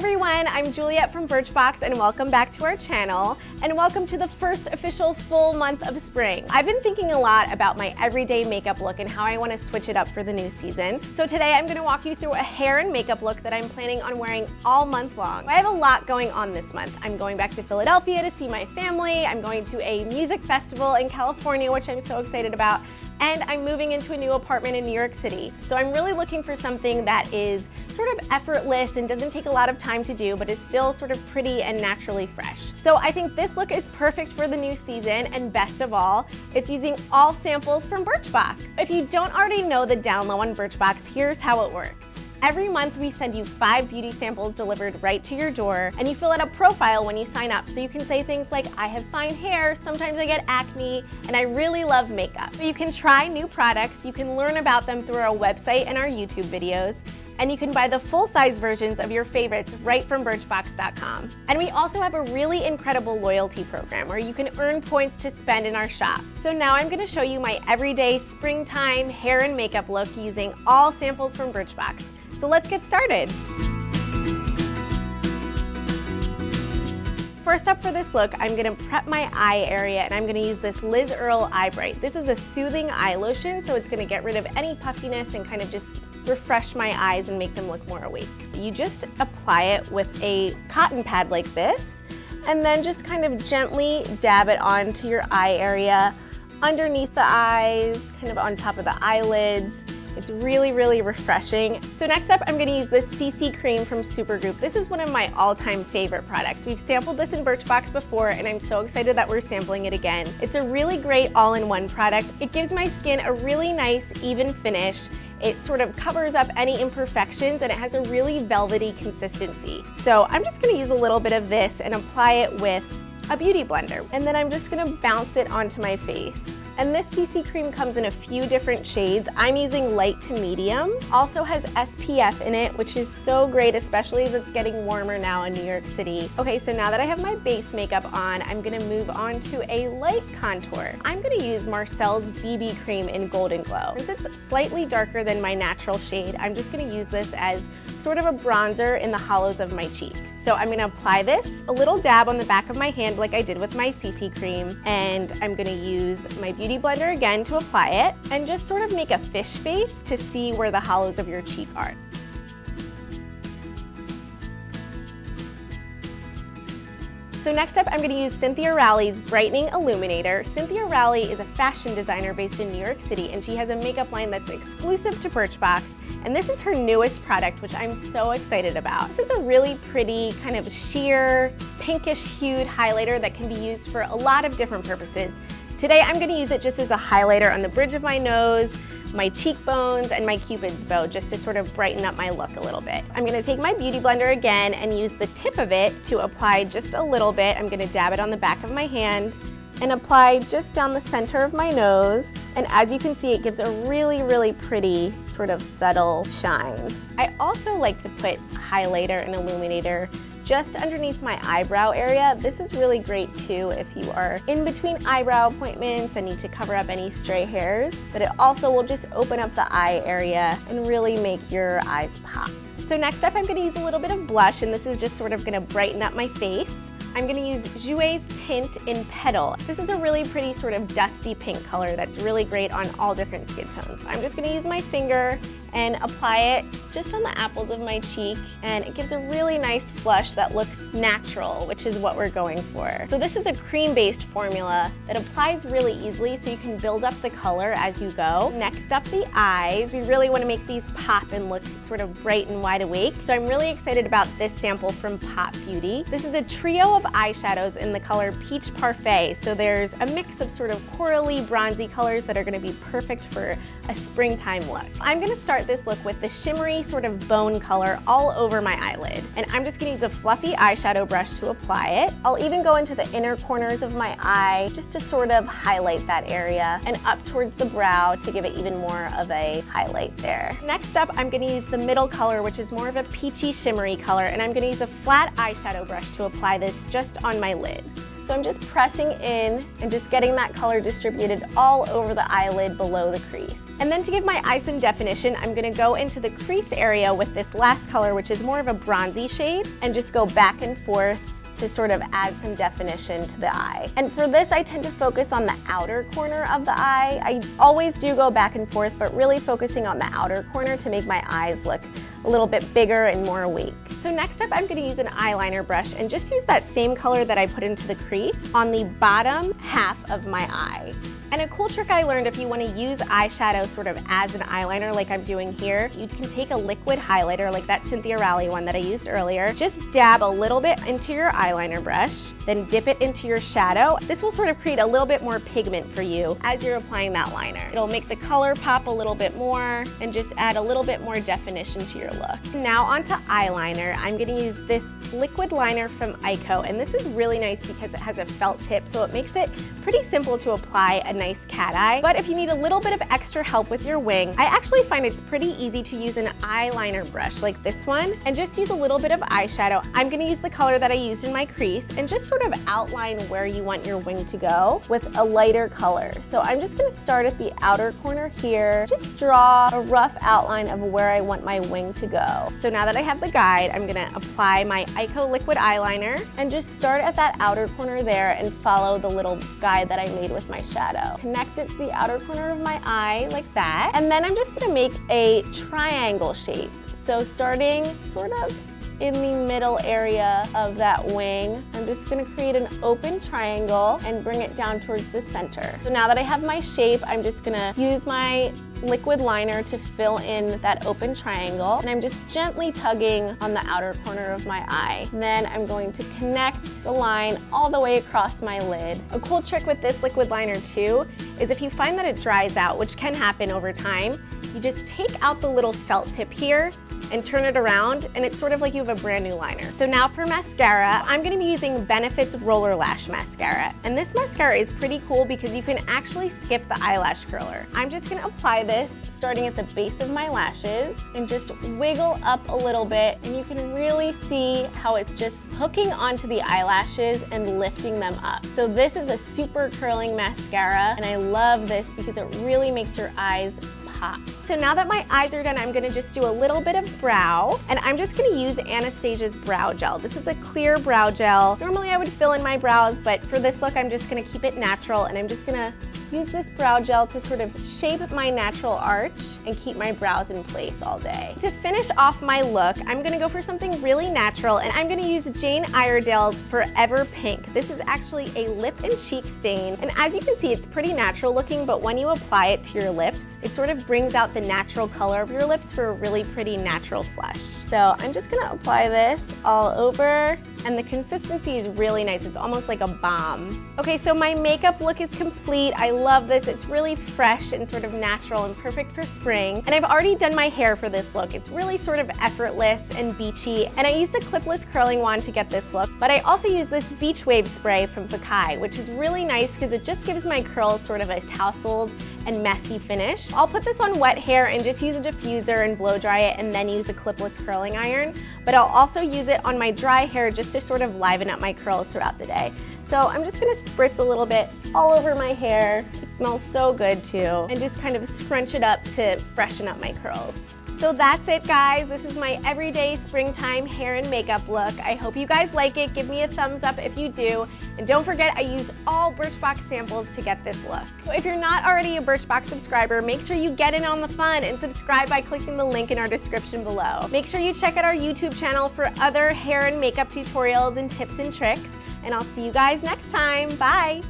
everyone, I'm Juliette from Birchbox and welcome back to our channel and welcome to the first official full month of spring. I've been thinking a lot about my everyday makeup look and how I want to switch it up for the new season. So today I'm going to walk you through a hair and makeup look that I'm planning on wearing all month long. I have a lot going on this month. I'm going back to Philadelphia to see my family, I'm going to a music festival in California which I'm so excited about, and I'm moving into a new apartment in New York City. So I'm really looking for something that is sort of effortless and doesn't take a lot of time to do, but is still sort of pretty and naturally fresh. So I think this look is perfect for the new season, and best of all, it's using all samples from Birchbox. If you don't already know the down low on Birchbox, here's how it works. Every month we send you five beauty samples delivered right to your door and you fill out a profile when you sign up so you can say things like I have fine hair, sometimes I get acne, and I really love makeup. You can try new products, you can learn about them through our website and our YouTube videos, and you can buy the full-size versions of your favorites right from Birchbox.com. And we also have a really incredible loyalty program where you can earn points to spend in our shop. So now I'm gonna show you my everyday springtime hair and makeup look using all samples from Birchbox. So let's get started. First up for this look, I'm gonna prep my eye area and I'm gonna use this Liz Earle Eyebright. This is a soothing eye lotion, so it's gonna get rid of any puffiness and kind of just refresh my eyes and make them look more awake. You just apply it with a cotton pad like this, and then just kind of gently dab it onto your eye area, underneath the eyes, kind of on top of the eyelids, it's really, really refreshing. So next up, I'm gonna use this CC cream from Supergoop. This is one of my all-time favorite products. We've sampled this in Birchbox before, and I'm so excited that we're sampling it again. It's a really great all-in-one product. It gives my skin a really nice, even finish. It sort of covers up any imperfections and it has a really velvety consistency. So I'm just gonna use a little bit of this and apply it with a beauty blender. And then I'm just gonna bounce it onto my face. And this CC cream comes in a few different shades. I'm using light to medium. Also has SPF in it, which is so great, especially as it's getting warmer now in New York City. Okay, so now that I have my base makeup on, I'm gonna move on to a light contour. I'm gonna use Marcelle's BB cream in Golden Glow. Since it's slightly darker than my natural shade, I'm just gonna use this as sort of a bronzer in the hollows of my cheek. So I'm gonna apply this, a little dab on the back of my hand like I did with my CC cream, and I'm gonna use my Beauty Blender again to apply it, and just sort of make a fish face to see where the hollows of your cheek are. So next up, I'm gonna use Cynthia Rowley's Brightening Illuminator. Cynthia Rowley is a fashion designer based in New York City, and she has a makeup line that's exclusive to Birchbox and this is her newest product, which I'm so excited about. This is a really pretty kind of sheer, pinkish hued highlighter that can be used for a lot of different purposes. Today I'm gonna use it just as a highlighter on the bridge of my nose, my cheekbones, and my cupid's bow just to sort of brighten up my look a little bit. I'm gonna take my Beauty Blender again and use the tip of it to apply just a little bit. I'm gonna dab it on the back of my hand and apply just down the center of my nose. And as you can see, it gives a really, really pretty sort of subtle shine. I also like to put highlighter and illuminator just underneath my eyebrow area. This is really great too if you are in between eyebrow appointments and need to cover up any stray hairs, but it also will just open up the eye area and really make your eyes pop. So next up I'm gonna use a little bit of blush and this is just sort of gonna brighten up my face. I'm gonna use Jouer's Tint in Petal. This is a really pretty sort of dusty pink color that's really great on all different skin tones. I'm just gonna use my finger and apply it just on the apples of my cheek and it gives a really nice flush that looks natural, which is what we're going for. So this is a cream-based formula that applies really easily so you can build up the color as you go. Next up, the eyes. We really want to make these pop and look sort of bright and wide awake. So I'm really excited about this sample from Pop Beauty. This is a trio of eyeshadows in the color Peach Parfait. So there's a mix of sort of corally, bronzy colors that are going to be perfect for a springtime look. I'm going to start this look with the shimmery sort of bone color all over my eyelid. And I'm just gonna use a fluffy eyeshadow brush to apply it. I'll even go into the inner corners of my eye just to sort of highlight that area and up towards the brow to give it even more of a highlight there. Next up, I'm gonna use the middle color, which is more of a peachy shimmery color, and I'm gonna use a flat eyeshadow brush to apply this just on my lid. So I'm just pressing in and just getting that color distributed all over the eyelid below the crease. And then to give my eye some definition, I'm gonna go into the crease area with this last color, which is more of a bronzy shade, and just go back and forth to sort of add some definition to the eye. And for this, I tend to focus on the outer corner of the eye. I always do go back and forth, but really focusing on the outer corner to make my eyes look a little bit bigger and more awake. So next up, I'm gonna use an eyeliner brush and just use that same color that I put into the crease on the bottom half of my eye. And a cool trick I learned if you want to use eyeshadow sort of as an eyeliner like I'm doing here, you can take a liquid highlighter like that Cynthia Rowley one that I used earlier, just dab a little bit into your eyeliner brush, then dip it into your shadow. This will sort of create a little bit more pigment for you as you're applying that liner. It'll make the color pop a little bit more and just add a little bit more definition to your look. Now onto eyeliner. I'm going to use this liquid liner from Eyeko and this is really nice because it has a felt tip so it makes it pretty simple to apply a nice cat eye. But if you need a little bit of extra help with your wing, I actually find it's pretty easy to use an eyeliner brush like this one and just use a little bit of eyeshadow. I'm gonna use the color that I used in my crease and just sort of outline where you want your wing to go with a lighter color. So I'm just gonna start at the outer corner here, just draw a rough outline of where I want my wing to go. So now that I have the guide, I'm gonna apply my Eyeko liquid eyeliner and just start at that outer corner there and follow the little guide that I made with my shadow. Connect it to the outer corner of my eye like that. And then I'm just gonna make a triangle shape. So starting sort of in the middle area of that wing. I'm just gonna create an open triangle and bring it down towards the center. So now that I have my shape, I'm just gonna use my liquid liner to fill in that open triangle. And I'm just gently tugging on the outer corner of my eye. And then I'm going to connect the line all the way across my lid. A cool trick with this liquid liner too is if you find that it dries out, which can happen over time, you just take out the little felt tip here and turn it around and it's sort of like you have a brand new liner. So now for mascara, I'm gonna be using Benefit's Roller Lash Mascara. And this mascara is pretty cool because you can actually skip the eyelash curler. I'm just gonna apply this starting at the base of my lashes and just wiggle up a little bit and you can really see how it's just hooking onto the eyelashes and lifting them up. So this is a super curling mascara and I love this because it really makes your eyes So now that my eyes are done, I'm gonna just do a little bit of brow, and I'm just gonna use Anastasia's brow gel. This is a clear brow gel. Normally I would fill in my brows, but for this look, I'm just gonna keep it natural, and I'm just gonna use this brow gel to sort of shape my natural arch and keep my brows in place all day. To finish off my look, I'm gonna go for something really natural and I'm gonna use Jane Iredale's Forever Pink. This is actually a lip and cheek stain and as you can see it's pretty natural looking but when you apply it to your lips it sort of brings out the natural color of your lips for a really pretty natural flush. So I'm just gonna apply this all over and the consistency is really nice. It's almost like a balm. Okay, so my makeup look is complete. I love this. It's really fresh and sort of natural and perfect for spring. And I've already done my hair for this look. It's really sort of effortless and beachy. And I used a clipless curling wand to get this look, but I also used this beach wave spray from Fekkai, which is really nice because it just gives my curls sort of a tousled and messy finish. I'll put this on wet hair and just use a diffuser and blow dry it and then use a clipless curling iron. But I'll also use it on my dry hair just to sort of liven up my curls throughout the day. So I'm just gonna spritz a little bit all over my hair. It smells so good too. And just kind of scrunch it up to freshen up my curls. So that's it guys. This is my everyday springtime hair and makeup look. I hope you guys like it. Give me a thumbs up if you do. And don't forget I used all Birchbox samples to get this look. So if you're not already a Birchbox subscriber, make sure you get in on the fun and subscribe by clicking the link in our description below. Make sure you check out our YouTube channel for other hair and makeup tutorials and tips and tricks. And I'll see you guys next time. Bye.